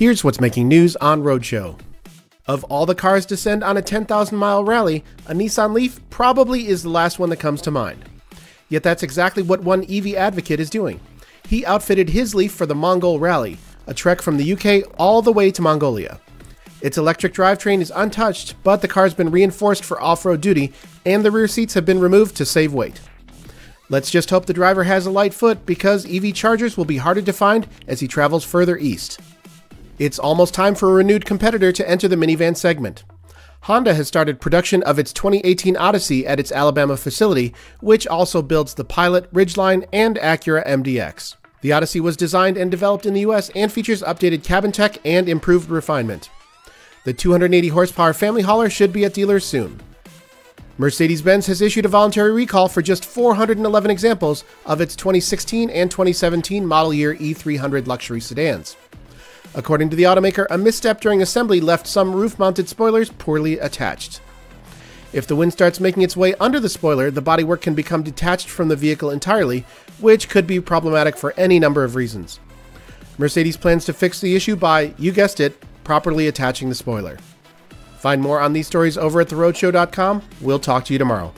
Here's what's making news on Roadshow. Of all the cars to send on a 10,000 mile rally, a Nissan Leaf probably is the last one that comes to mind. Yet that's exactly what one EV advocate is doing. He outfitted his Leaf for the Mongol Rally, a trek from the UK all the way to Mongolia. Its electric drivetrain is untouched, but the car's been reinforced for off road duty, and the rear seats have been removed to save weight. Let's just hope the driver has a light foot because EV chargers will be harder to find as he travels further east. It's almost time for a renewed competitor to enter the minivan segment. Honda has started production of its 2018 Odyssey at its Alabama facility, which also builds the Pilot, Ridgeline, and Acura MDX. The Odyssey was designed and developed in the US and features updated cabin tech and improved refinement. The 280 horsepower family hauler should be at dealers soon. Mercedes Benz has issued a voluntary recall for just 411 examples of its 2016 and 2017 model year E300 luxury sedans. According to the automaker, a misstep during assembly left some roof mounted spoilers poorly attached. If the wind starts making its way under the spoiler, the bodywork can become detached from the vehicle entirely, which could be problematic for any number of reasons. Mercedes plans to fix the issue by, you guessed it, properly attaching the spoiler. Find more on these stories over at theroadshow.com. We'll talk to you tomorrow.